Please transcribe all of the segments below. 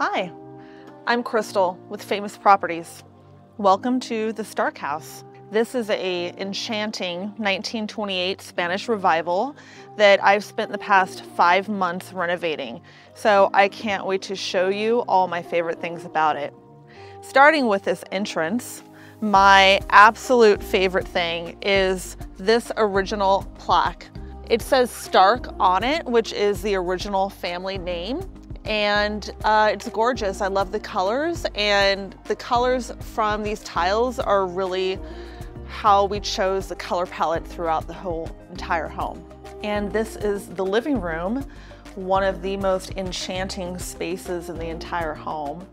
Hi, I'm Crystal with Famous Properties. Welcome to the Starke House. This is a enchanting 1928 Spanish revival that I've spent the past five months renovating. So I can't wait to show you all my favorite things about it. Starting with this entrance, my absolute favorite thing is this original plaque. It says Starke on it, which is the original family name and uh, it's gorgeous. I love the colors and the colors from these tiles are really how we chose the color palette throughout the whole entire home. And this is the living room, one of the most enchanting spaces in the entire home.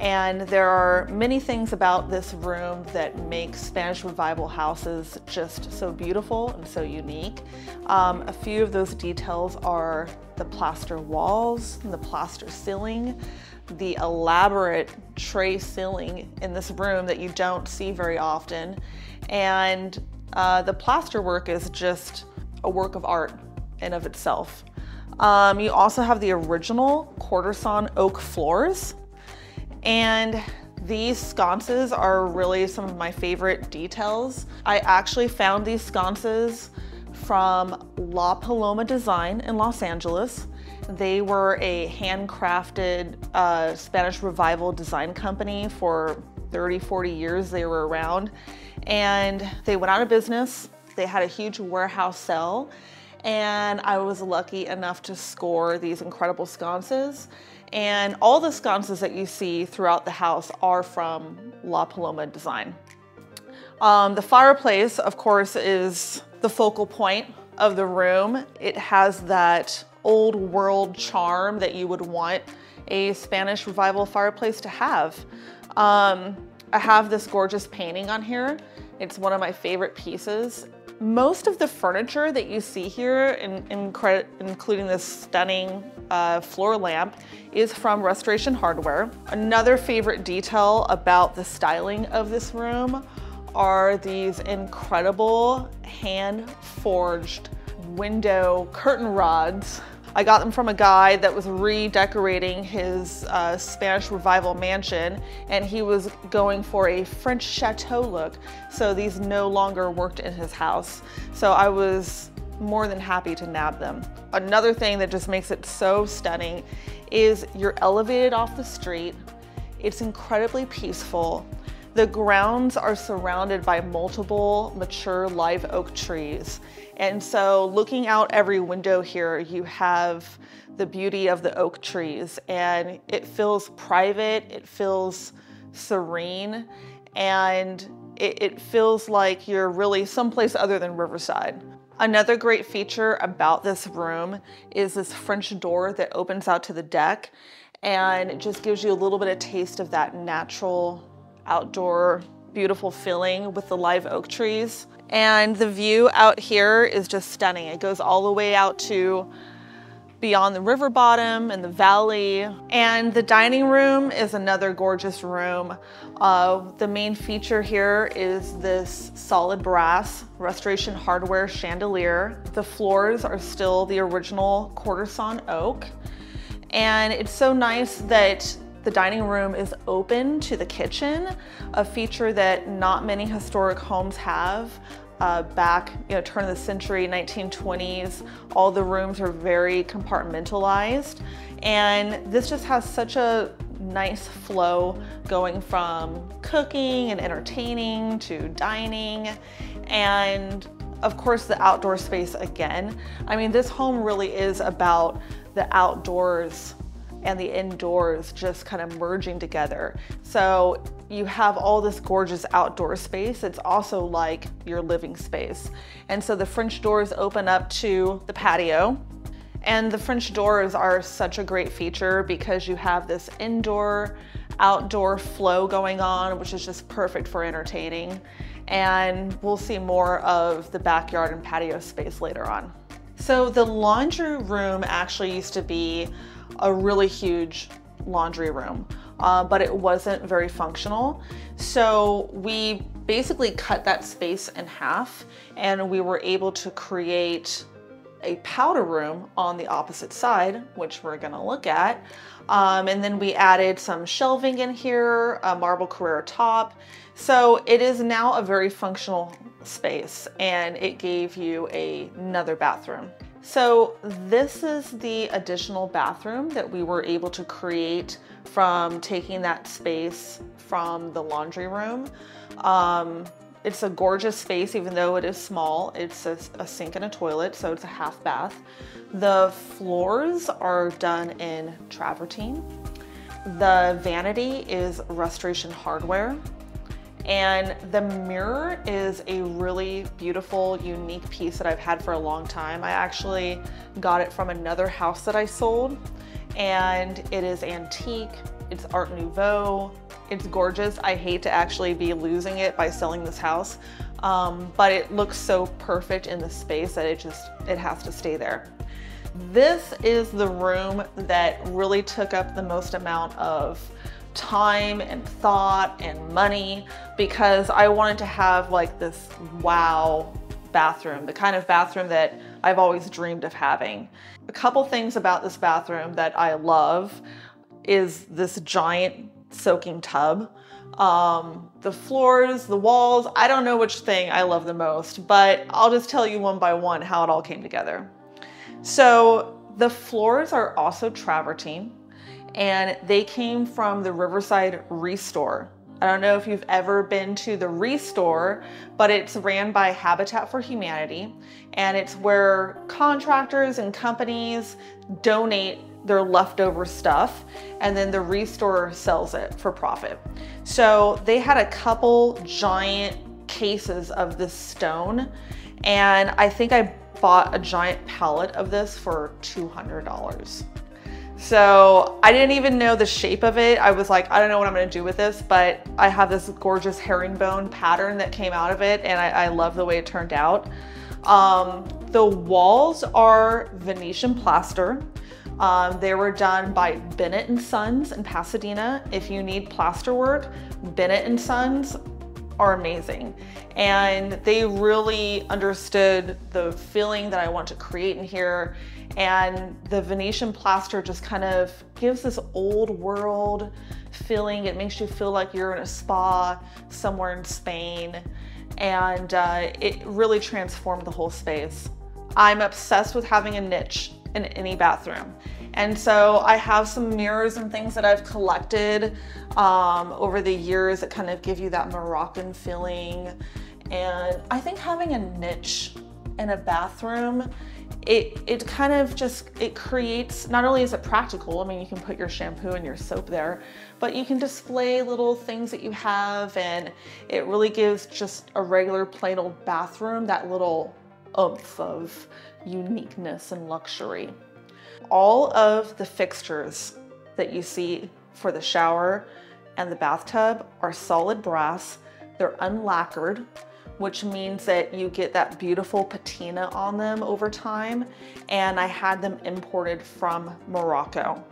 And there are many things about this room that make Spanish Revival houses just so beautiful and so unique. Um, a few of those details are the plaster walls and the plaster ceiling, the elaborate tray ceiling in this room that you don't see very often. And uh, the plaster work is just a work of art in of itself. Um, you also have the original quarter sawn oak floors and these sconces are really some of my favorite details. I actually found these sconces from La Paloma Design in Los Angeles. They were a handcrafted uh, Spanish Revival design company for 30, 40 years they were around. And they went out of business. They had a huge warehouse sale. And I was lucky enough to score these incredible sconces. And all the sconces that you see throughout the house are from La Paloma Design. Um, the fireplace, of course, is the focal point of the room. It has that old world charm that you would want a Spanish revival fireplace to have. Um, I have this gorgeous painting on here. It's one of my favorite pieces. Most of the furniture that you see here, in, in including this stunning uh, floor lamp, is from Restoration Hardware. Another favorite detail about the styling of this room are these incredible hand-forged window curtain rods I got them from a guy that was redecorating his uh, Spanish Revival mansion and he was going for a French chateau look. So these no longer worked in his house. So I was more than happy to nab them. Another thing that just makes it so stunning is you're elevated off the street. It's incredibly peaceful. The grounds are surrounded by multiple mature live oak trees. And so looking out every window here, you have the beauty of the oak trees and it feels private, it feels serene, and it, it feels like you're really someplace other than Riverside. Another great feature about this room is this French door that opens out to the deck and it just gives you a little bit of taste of that natural outdoor beautiful feeling with the live oak trees. And the view out here is just stunning. It goes all the way out to beyond the river bottom and the valley. And the dining room is another gorgeous room. Uh, the main feature here is this solid brass restoration hardware chandelier. The floors are still the original quarter sawn oak. And it's so nice that the dining room is open to the kitchen, a feature that not many historic homes have. Uh, back, you know, turn of the century, 1920s, all the rooms are very compartmentalized. And this just has such a nice flow going from cooking and entertaining to dining. And of course, the outdoor space again. I mean, this home really is about the outdoors and the indoors just kind of merging together. So you have all this gorgeous outdoor space. It's also like your living space. And so the French doors open up to the patio. And the French doors are such a great feature because you have this indoor, outdoor flow going on, which is just perfect for entertaining. And we'll see more of the backyard and patio space later on. So the laundry room actually used to be a really huge laundry room, uh, but it wasn't very functional. So we basically cut that space in half and we were able to create a powder room on the opposite side, which we're gonna look at. Um, and then we added some shelving in here, a marble Carrara top. So it is now a very functional space and it gave you a, another bathroom. So this is the additional bathroom that we were able to create from taking that space from the laundry room. Um, it's a gorgeous space, even though it is small. It's a, a, sink and a toilet, so it's a half bath. The floors are done in travertine. The vanity is restoration hardware. And the mirror is a really beautiful, unique piece that I've had for a long time. I actually got it from another house that I sold and it is antique, it's Art Nouveau, it's gorgeous. I hate to actually be losing it by selling this house, um, but it looks so perfect in the space that it just, it has to stay there. This is the room that really took up the most amount of time and thought and money because I wanted to have like this wow bathroom, the kind of bathroom that I've always dreamed of having. A couple things about this bathroom that I love is this giant soaking tub. Um, the floors, the walls, I don't know which thing I love the most, but I'll just tell you one by one how it all came together. So the floors are also travertine and they came from the Riverside Restore. I don't know if you've ever been to the Restore, but it's ran by Habitat for Humanity and it's where contractors and companies donate their leftover stuff and then the restore sells it for profit. So they had a couple giant cases of this stone and I think I bought a giant pallet of this for $200. So I didn't even know the shape of it. I was like, I don't know what I'm gonna do with this, but I have this gorgeous herringbone pattern that came out of it and I, I love the way it turned out. Um, the walls are Venetian plaster. Um, they were done by Bennett and Sons in Pasadena. If you need plaster work, Bennett and Sons are amazing. And they really understood the feeling that I want to create in here. And the Venetian plaster just kind of gives this old world feeling. It makes you feel like you're in a spa somewhere in Spain. And uh, it really transformed the whole space. I'm obsessed with having a niche in any bathroom. And so I have some mirrors and things that I've collected um, over the years that kind of give you that Moroccan feeling. And I think having a niche in a bathroom, it, it kind of just, it creates, not only is it practical, I mean, you can put your shampoo and your soap there, but you can display little things that you have and it really gives just a regular plain old bathroom that little oomph of uniqueness and luxury. All of the fixtures that you see for the shower and the bathtub are solid brass. They're unlacquered, which means that you get that beautiful patina on them over time. And I had them imported from Morocco.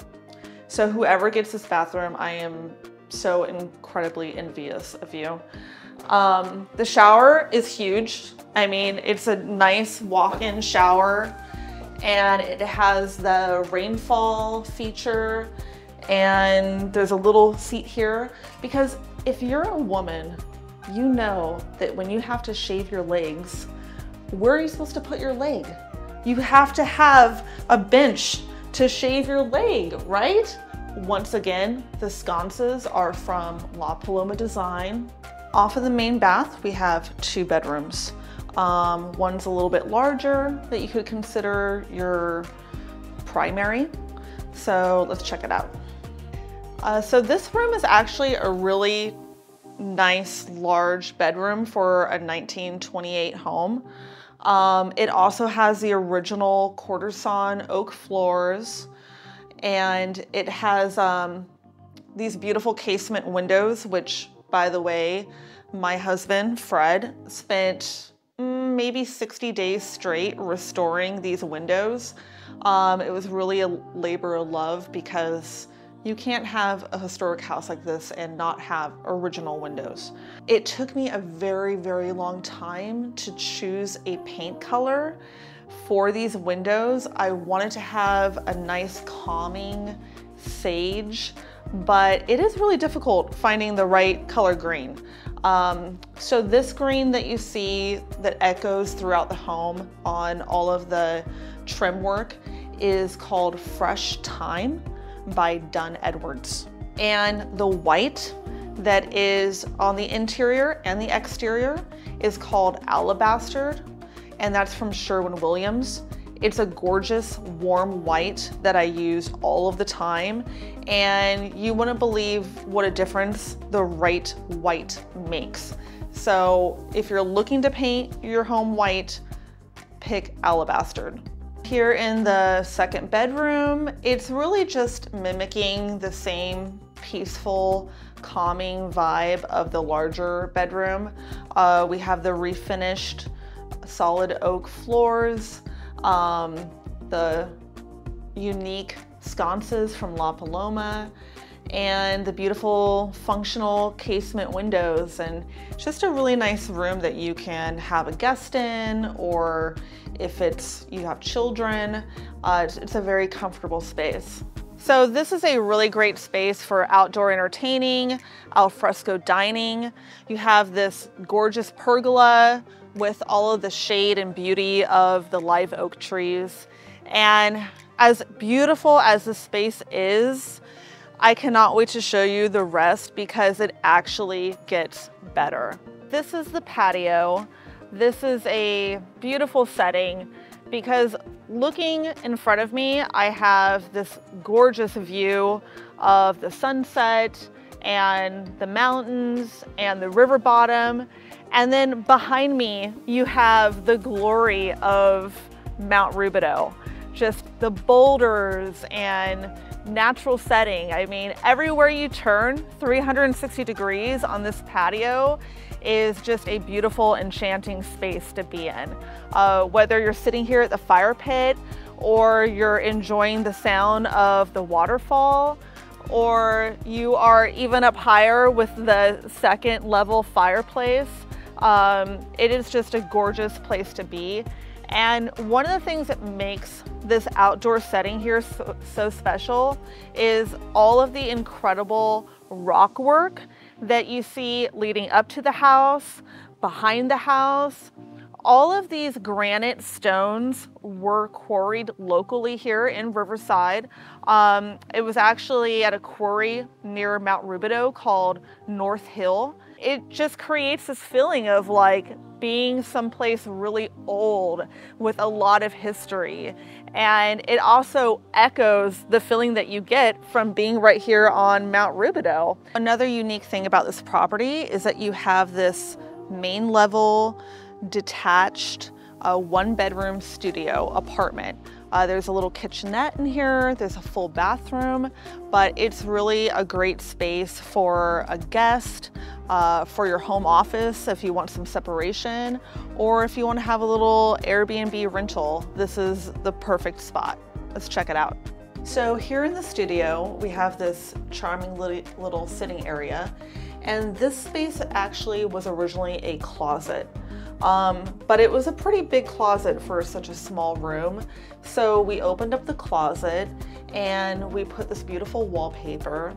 So whoever gets this bathroom, I am so incredibly envious of you. Um, the shower is huge. I mean, it's a nice walk-in shower and it has the rainfall feature and there's a little seat here because if you're a woman, you know that when you have to shave your legs, where are you supposed to put your leg? You have to have a bench to shave your leg, right? Once again, the sconces are from La Paloma Design. Off of the main bath, we have two bedrooms. Um, one's a little bit larger that you could consider your primary. So let's check it out. Uh, so this room is actually a really nice large bedroom for a 1928 home. Um, it also has the original quarter sawn oak floors and it has um, these beautiful casement windows, which by the way, my husband, Fred, spent mm, maybe 60 days straight restoring these windows. Um, it was really a labor of love because you can't have a historic house like this and not have original windows. It took me a very, very long time to choose a paint color for these windows, I wanted to have a nice calming sage, but it is really difficult finding the right color green. Um, so this green that you see that echoes throughout the home on all of the trim work is called Fresh Thyme by Dunn Edwards. And the white that is on the interior and the exterior is called Alabaster, and that's from Sherwin-Williams. It's a gorgeous warm white that I use all of the time and you wouldn't believe what a difference the right white makes. So if you're looking to paint your home white, pick alabaster. Here in the second bedroom, it's really just mimicking the same peaceful, calming vibe of the larger bedroom. Uh, we have the refinished solid oak floors, um, the unique sconces from La Paloma, and the beautiful functional casement windows. And just a really nice room that you can have a guest in or if it's you have children uh, it's, it's a very comfortable space. So this is a really great space for outdoor entertaining al fresco dining. You have this gorgeous pergola with all of the shade and beauty of the live oak trees. And as beautiful as the space is, I cannot wait to show you the rest because it actually gets better. This is the patio. This is a beautiful setting because looking in front of me, I have this gorgeous view of the sunset and the mountains and the river bottom. And then behind me, you have the glory of Mount Rubidoux just the boulders and natural setting. I mean, everywhere you turn, 360 degrees on this patio is just a beautiful, enchanting space to be in. Uh, whether you're sitting here at the fire pit or you're enjoying the sound of the waterfall or you are even up higher with the second level fireplace, um, it is just a gorgeous place to be. And one of the things that makes this outdoor setting here so, so, special is all of the incredible rock work that you see leading up to the house, behind the house. All of these granite stones were quarried locally here in Riverside. Um, it was actually at a quarry near Mount Rubidoux called North Hill. It just creates this feeling of like being someplace really old with a lot of history. And it also echoes the feeling that you get from being right here on Mount Rubidoux. Another unique thing about this property is that you have this main level detached uh, one bedroom studio apartment. Uh, there's a little kitchenette in here, there's a full bathroom, but it's really a great space for a guest, uh, for your home office if you want some separation, or if you want to have a little Airbnb rental, this is the perfect spot. Let's check it out. So here in the studio, we have this charming little sitting area, and this space actually was originally a closet. Um, but it was a pretty big closet for such a small room. So we opened up the closet and we put this beautiful wallpaper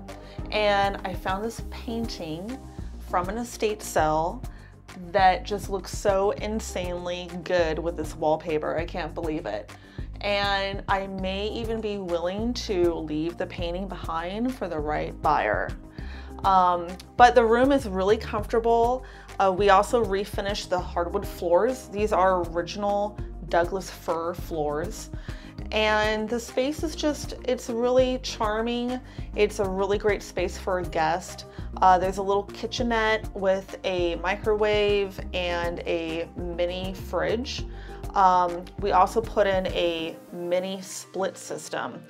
and I found this painting from an estate sale that just looks so insanely good with this wallpaper. I can't believe it. And I may even be willing to leave the painting behind for the right buyer. Um, but the room is really comfortable. Uh, we also refinished the hardwood floors. These are original Douglas fir floors. And the space is just, it's really charming. It's a really great space for a guest. Uh, there's a little kitchenette with a microwave and a mini fridge. Um, we also put in a mini split system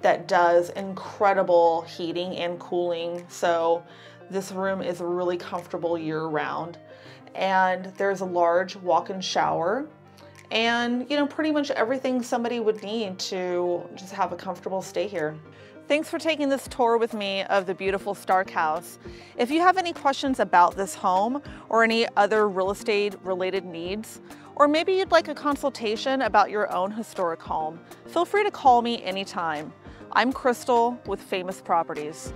that does incredible heating and cooling. So this room is really comfortable year round. And there's a large walk-in shower and you know pretty much everything somebody would need to just have a comfortable stay here. Thanks for taking this tour with me of the beautiful Starke House. If you have any questions about this home or any other real estate related needs, or maybe you'd like a consultation about your own historic home, feel free to call me anytime. I'm Crystal with Famous Properties.